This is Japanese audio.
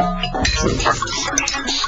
よし!